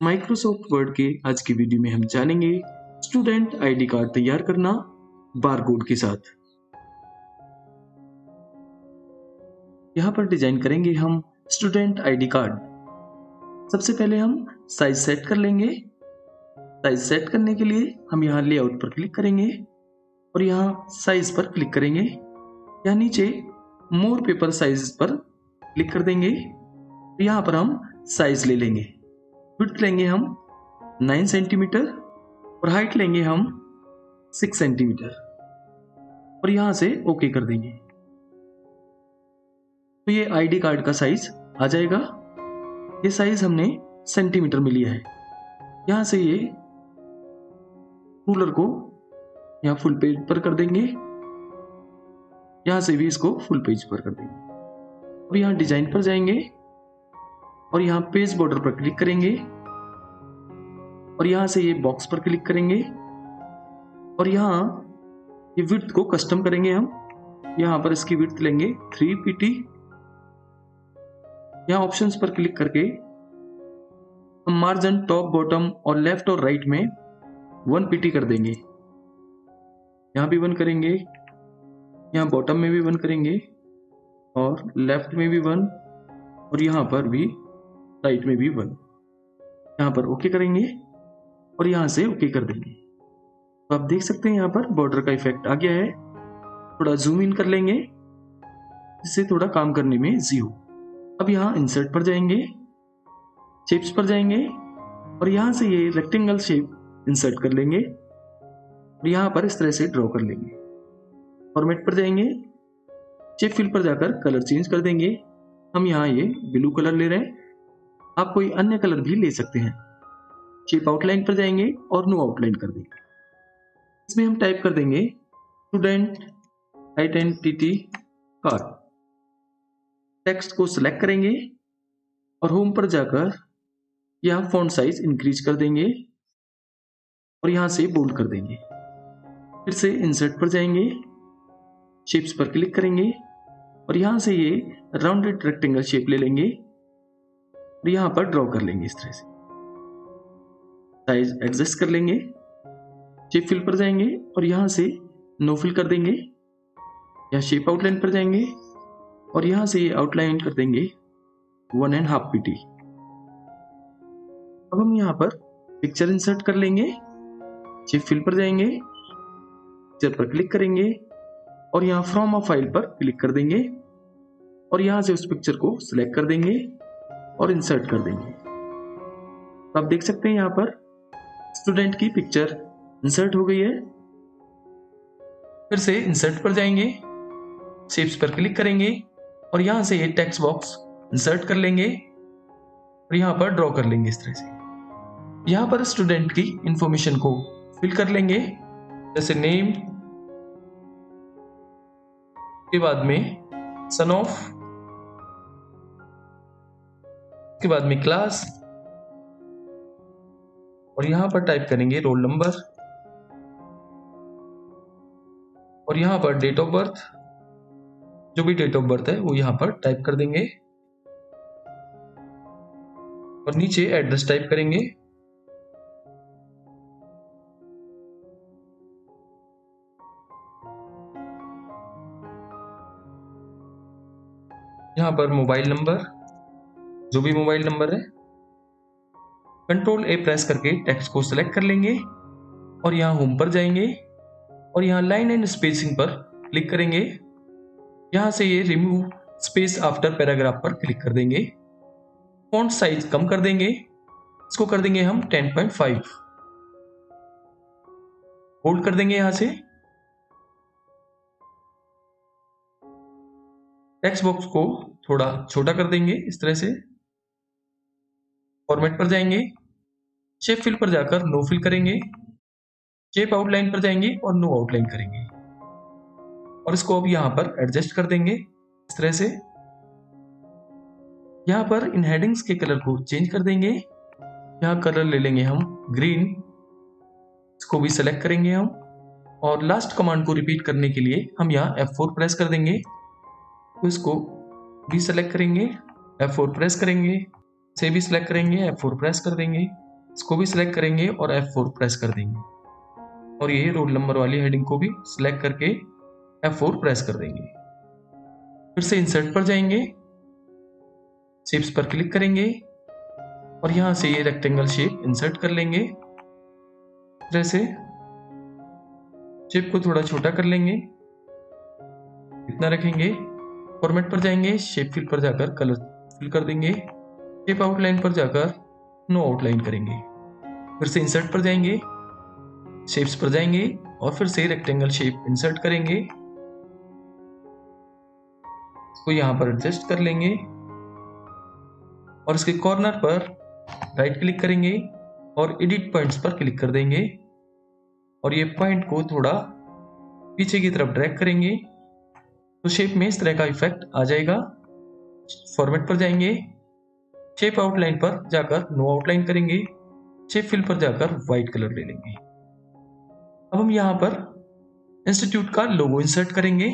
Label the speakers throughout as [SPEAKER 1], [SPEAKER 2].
[SPEAKER 1] Microsoft word के आज की वीडियो में हम जानेंगे स्टूडेंट आईडी कार्ड तैयार करना बारकोड के साथ। यहाँ पर डिज़ाइन करेंगे हम स्टूडेंट आईडी कार्ड सबसे पहले हम साइज़ सेट कर लेंगे। साइज़ सेट करने के लिए हम यहाँ लेआउट पर क्लिक करेंगे और यहाँ साइज़ पर क्लिक करेंगे। यहाँ नीचे मोर पेपर साइज़ पर क्लिक कर देंगे। यहाँ पर हम साइज़ ले लेंगे। विड्थ लेंगे हम 9 सेंटीमीटर और हाइट लेंगे हम 6 सेंटीमीटर और यहाँ से ओके कर देंगे। तो ये आईडी कार्ड का साइज़ आ जाएगा। ये साइज़ हमने सेंटीमीटर में लिया है। यहाँ से ये रूलर को यहाँ फुल पेज पर कर देंगे। यहाँ से भी इसको फुल पेज पर कर देंगे। और यहाँ डिज़ाइन पर जाएँगे। और यहाँ पेज बॉर्डर पर क्लिक करेंगे। और यहाँ से ये बॉक्स पर क्लिक करेंगे। और यहाँ ये विड्थ को कस्टम करेंगे हम। यहाँ पर इसकी विड्थ लेंगे थ्री पीटी यहाँ ऑप्शंस पर क्लिक करके हम मार्जिन टॉप बॉटम और लेफ़्ट और राइट में वन पीटी कर देंगे। यहाँ भी वन करेंगे। यहाँ बॉटम में भी वन करेंगे और लेफ़्ट में भी वन और यहाँ पर भी राइट में भी वन यहाँ पर ओके करेंगे और यहाँ से ओके कर देंगे। तो आप देख सकते हैं यहाँ पर बॉर्डर का इफ़ेक्ट आ गया है। थोड़ा जूम इन कर लेंगे। जिससे थोड़ा काम करने में इजी हो। अब यहाँ इंसर्ट पर जाएँगे। शेप्स पर जाएँगे और यहाँ से ये रेक्टेंगल शेप इंसर्ट कर लेंगे। और यहाँ पर इस तरह से ड्रॉ कर लेंगे। फॉर्मेट पर जाएँगे। शेप फिल पर जाकर कलर चेंज कर देंगे। हम यहाँ ये ब्लू कलर ले रहे हैं। आप कोई अन्य कलर भी ले सकते हैं। शेप आउटलाइन पर जाएँगे और नो आउटलाइन कर देंगे। इसमें हम टाइप कर देंगे स्टूडेंट आइडेंटिटी कार्ड टेक्स्ट को सिलेक्ट करेंगे और होम पर जाकर यहाँ फॉन्ट साइज़ इंक्रीज कर देंगे और यहाँ से बोल्ड कर देंगे। फिर से इंसर्ट पर जाएँगे शेप्स पर क्लिक करेंगे और यहाँ से ये राउंडेड रेक्टेंगल शेप ले लेंगे। और यहाँ पर ड्रॉ कर लेंगे इस तरह से। साइज़ एडजस्ट कर लेंगे शेप फिल पर जाएँगे और यहाँ से नो फिल कर देंगे, या शेप आउटलाइन पर जाएँगे और यहाँ से आउटलाइन कर देंगे वन एंड हाफ़ पीटी अब हम यहाँ पर पिक्चर इंसर्ट कर लेंगे शेप फिल पर जाएँगे पिक्चर पर क्लिक करेंगे और यहाँ फ्रॉम अ फ़ाइल पर क्लिक कर देंगे और यहाँ से उस पिक्चर को सिलेक्ट कर देंगे। और इंसर्ट कर देंगे। तो आप देख सकते हैं यहाँ पर स्टूडेंट की पिक्चर इंसर्ट हो गई है। फिर से इंसर्ट पर जाएँगे शेप्स पर क्लिक करेंगे और यहाँ से ये टेक्स्ट बॉक्स इंसर्ट कर लेंगे और यहाँ पर ड्रॉ कर लेंगे इस तरह से। यहाँ पर स्टूडेंट की इंफॉर्मेशन को फिल कर लेंगे, जैसे नेम के बाद में सन ऑफ़ उसके बाद में क्लास और यहाँ पर टाइप करेंगे रोल नंबर और यहाँ पर डेट ऑफ़ बर्थ जो भी डेट ऑफ़ बर्थ है, वो यहाँ पर टाइप कर देंगे। और नीचे एड्रेस टाइप करेंगे। यहाँ पर मोबाइल नंबर जो भी मोबाइल नंबर है कंट्रोल ए प्रेस करके टेक्स्ट को सिलेक्ट कर लेंगे और यहाँ होम पर जाएँगे और यहाँ लाइन एंड स्पेसिंग पर क्लिक करेंगे। यहाँ से ये रिमूव स्पेस आफ्टर पैराग्राफ पर क्लिक कर देंगे। फॉन्ट साइज़ कम कर देंगे। इसको कर देंगे हम 10.5 होल्ड कर देंगे यहाँ से। टेक्स्ट बॉक्स को थोड़ा छोटा कर देंगे इस तरह से। फॉर्मेट पर जाएँगे शेप फिल पर जाकर नो फिल करेंगे शेप आउटलाइन पर जाएँगे और नो आउटलाइन करेंगे। और इसको अब यहाँ पर एडजस्ट कर देंगे, इस तरह से। यहाँ पर इन हेडिंग्स के कलर को चेंज कर देंगे। यहाँ कलर ले लेंगे हम ग्रीन इसको भी सेलेक्ट करेंगे हम। और लास्ट कमांड को रिपीट करने के लिए हम यहाँ F4 प्रेस कर देंगे। तो इसको भी सेलेक्ट करेंगे F4 प्रेस करेंगे। से भी सिलेक्ट करेंगे F4 प्रेस कर देंगे, इसको भी सिलेक्ट करेंगे और F4 प्रेस कर देंगे। और ये रोल नंबर वाली हेडिंग को भी सिलेक्ट करके F4 प्रेस कर देंगे। फिर से इंसर्ट पर जाएँगे शेप्स पर क्लिक करेंगे और यहाँ से ये रेक्टेंगल शेप इंसर्ट कर लेंगे। जैसे शेप को थोड़ा छोटा कर लेंगे, इतना रखेंगे फॉर्मेट पर जाएँगे शेप फिल पर जाकर कलर फिल कर देंगे। शेप आउटलाइन पर जाकर नो आउटलाइन करेंगे। फिर से इंसर्ट पर जाएँगे शेप्स पर जाएँगे और फिर से रेक्टेंगल शेप इंसर्ट करेंगे। इसको यहाँ पर एडजस्ट कर लेंगे और इसके कॉर्नर पर राइट क्लिक करेंगे और एडिट पॉइंट्स पर क्लिक कर देंगे और ये पॉइंट को थोड़ा पीछे की तरफ़ ड्रैग करेंगे। तो शेप में इस तरह का इफ़ेक्ट आ जाएगा। फॉर्मेट पर जाएँगे। शेप आउटलाइन पर जाकर नो आउटलाइन करेंगे। शेप फिल पर जाकर व्हाइट कलर ले लेंगे। अब हम यहाँ पर इंस्टीट्यूट का लोगो इंसर्ट करेंगे।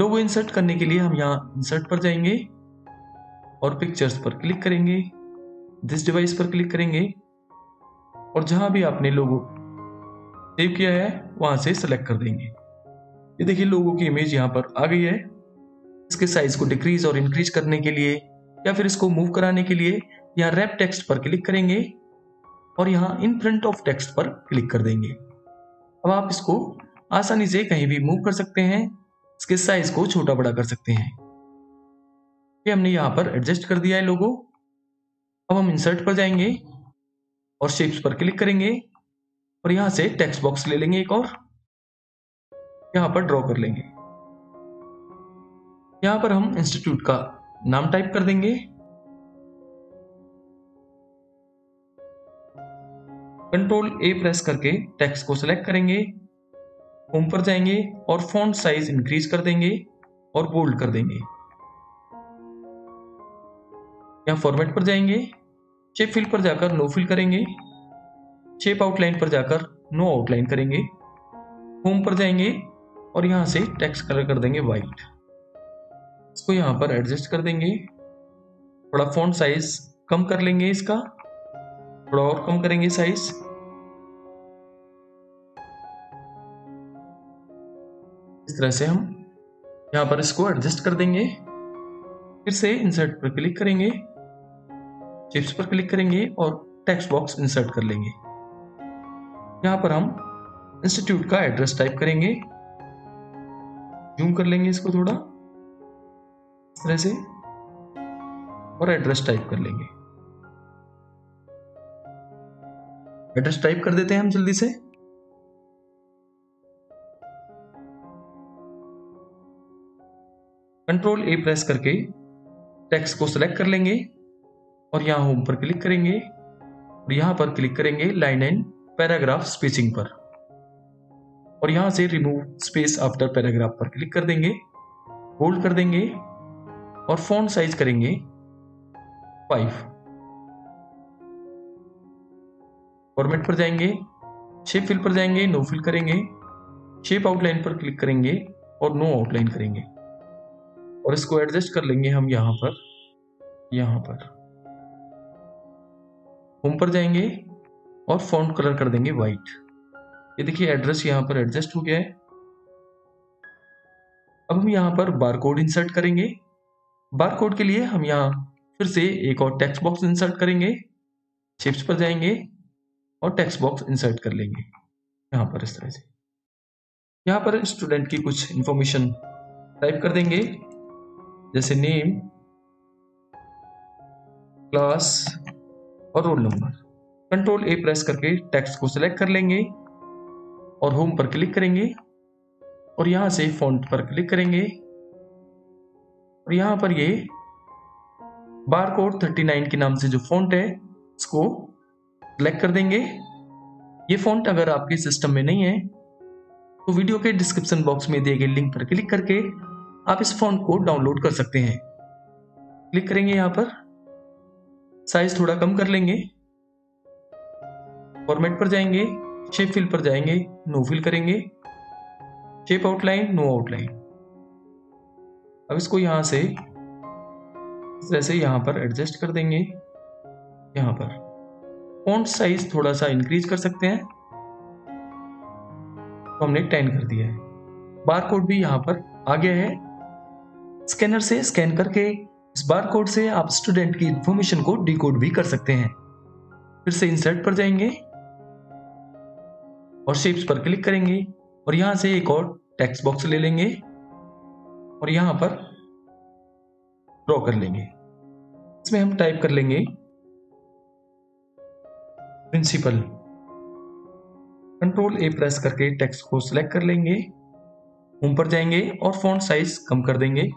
[SPEAKER 1] लोगो इंसर्ट करने के लिए हम यहाँ इंसर्ट पर जाएँगे और पिक्चर्स पर क्लिक करेंगे। दिस डिवाइस पर क्लिक करेंगे और जहाँ भी आपने लोगो सेव किया है, वहाँ से सेलेक्ट कर देंगे। ये देखिए लोगों की इमेज यहाँ पर आ गई है। इसके साइज़ को डिक्रीज और इंक्रीज करने के लिए या फिर इसको मूव कराने के लिए यहाँ रैप टेक्स्ट पर क्लिक करेंगे और यहाँ इन फ्रंट ऑफ़ टेक्स्ट पर क्लिक कर देंगे। अब आप इसको आसानी से कहीं भी मूव कर सकते हैं, इसके साइज़ को छोटा बड़ा कर सकते हैं। ये हमने यहाँ पर एडजस्ट कर दिया है लोगो अब हम इंसर्ट पर जाएँगे और शेप्स पर क्लिक करेंगे और यहाँ से टेक्स्ट बॉक्स ले लेंगे एक और। यहाँ पर ड्रॉ कर लेंगे। यहाँ पर हम इंस्टीट्यूट का नाम टाइप कर देंगे। कंट्रोल ए प्रेस करके टेक्स्ट को सिलेक्ट करेंगे। होम पर जाएँगे और फॉन्ट साइज़ इंक्रीज कर देंगे और बोल्ड कर देंगे। यहाँ फॉर्मेट पर जाएँगे। शेप फिल पर जाकर नो फिल करेंगे। शेप आउटलाइन पर जाकर नो आउटलाइन करेंगे। होम पर जाएँगे और यहाँ से टेक्स्ट कलर कर देंगे व्हाइट इसको यहाँ पर एडजस्ट कर देंगे। थोड़ा फॉन्ट साइज़ कम कर लेंगे इसका। थोड़ा और कम करेंगे साइज़ इस तरह से हम यहाँ पर इसको एडजस्ट कर देंगे। फिर से इंसर्ट पर क्लिक करेंगे। चिप्स पर क्लिक करेंगे और टेक्स्ट बॉक्स इंसर्ट कर लेंगे। यहाँ पर हम इंस्टीट्यूट का एड्रेस टाइप करेंगे। जूम कर लेंगे इसको थोड़ा। इस तरह से और एड्रेस टाइप कर लेंगे। एड्रेस टाइप कर देते हैं हम जल्दी से। कंट्रोल ए प्रेस करके टेक्स्ट को सिलेक्ट कर लेंगे और यहाँ होम पर क्लिक करेंगे और यहाँ पर क्लिक करेंगे लाइन एंड पैराग्राफ स्पेसिंग पर। और यहाँ से रिमूव स्पेस आफ्टर पैराग्राफ पर क्लिक कर देंगे होल्ड कर देंगे और फॉन्ट साइज़ करेंगे फाइव फॉर्मेट पर जाएँगे शेप फिल पर जाएँगे नो फिल करेंगे शेप आउटलाइन पर क्लिक करेंगे और नो आउटलाइन करेंगे। और इसको एडजस्ट कर लेंगे हम यहाँ पर यहाँ पर। होम पर जाएँगे और फॉन्ट कलर कर देंगे व्हाइट ये देखिए एड्रेस यहाँ पर एडजस्ट हो गया है। अब हम यहाँ पर बार कोड इंसर्ट करेंगे। बार कोड के लिए हम यहाँ फिर से एक और टेक्स्ट बॉक्स इंसर्ट करेंगे चिप्स पर जाएँगे और टेक्स्ट बॉक्स इंसर्ट कर लेंगे। यहाँ पर इस तरह से। यहाँ पर स्टूडेंट की कुछ इंफॉर्मेशन टाइप कर देंगे। जैसे नेम क्लास और roll number control A press करके टेक्स्ट को सिलेक्ट कर लेंगे और होम पर क्लिक करेंगे और यहाँ से फॉन्ट पर क्लिक करेंगे। और यहाँ पर ये बार कोड थर्टी नाइन के नाम से जो फॉन्ट है, इसको सिलेक्ट कर देंगे। ये फॉन्ट अगर आपके सिस्टम में नहीं है तो वीडियो के डिस्क्रिप्शन बॉक्स में दिए गए लिंक पर क्लिक करके आप इस फॉन्ट को डाउनलोड कर सकते हैं। क्लिक करेंगे यहाँ पर। साइज़ थोड़ा कम कर लेंगे। फॉर्मेट पर जाएँगे शेप फिल पर जाएँगे नो फिल करेंगे। शेप आउटलाइन नो आउटलाइन अब इसको यहाँ से जैसे यहाँ पर एडजस्ट कर देंगे, यहाँ पर। फॉन्ट साइज़ थोड़ा सा इंक्रीज कर सकते हैं। तो हमने टेन कर दिया है। बार कोड भी यहाँ पर आ गया है। स्कैनर से स्कैन करके इस बार कोड से आप स्टूडेंट की इंफॉर्मेशन को डिकोड भी कर सकते हैं। फिर से इंसर्ट पर जाएँगे और शेप्स पर क्लिक करेंगे और यहाँ से एक और टेक्स्ट बॉक्स ले लेंगे। और यहाँ पर ड्रॉ कर लेंगे। इसमें हम टाइप कर लेंगे प्रिंसिपल कंट्रोल ए प्रेस करके टेक्स्ट को सिलेक्ट कर लेंगे। होम पर जाएँगे और फॉन्ट साइज़ कम कर देंगे।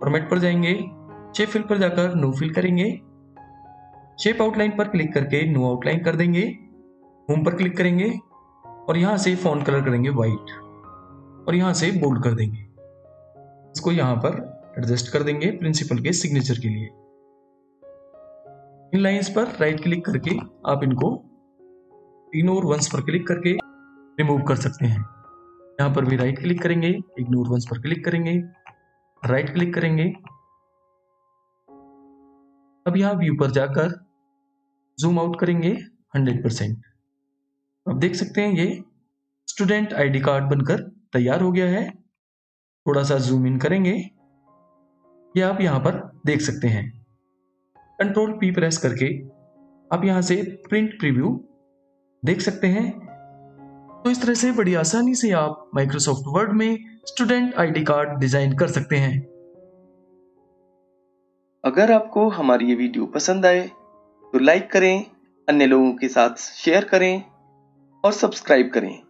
[SPEAKER 1] फॉर्मेट पर जाएँगे। शेप फिल पर जाकर नो फिल करेंगे। शेप आउटलाइन पर क्लिक करके नो आउटलाइन कर देंगे। होम पर क्लिक करेंगे और यहाँ से फॉन्ट कलर करेंगे व्हाइट और यहाँ से बोल्ड कर देंगे। इसको यहाँ पर एडजस्ट कर देंगे प्रिंसिपल के सिग्नेचर के लिए। इन लाइंस पर राइट क्लिक करके आप इनको और वंस पर क्लिक करके रिमूव कर सकते हैं। यहाँ पर भी राइट क्लिक करेंगे इग्नोर वंस पर क्लिक करेंगे राइट क्लिक करेंगे। अब यहाँ व्यू पर जाकर जूम आउट करेंगे 100 परसेंट अब देख सकते हैं ये स्टूडेंट आईडी कार्ड बनकर तैयार हो गया है। थोड़ा सा जूम इन करेंगे। ये आप यहाँ पर देख सकते हैं। कंट्रोल पी प्रेस करके आप यहाँ से प्रिंट प्रीव्यू देख सकते हैं। तो इस तरह से बड़ी आसानी से आप माइक्रोसॉफ्ट वर्ड में स्टूडेंट आईडी कार्ड डिज़ाइन कर सकते हैं।
[SPEAKER 2] अगर आपको हमारी ये वीडियो पसंद आए तो लाइक करें, अन्य लोगों के साथ शेयर करें और सब्सक्राइब करें।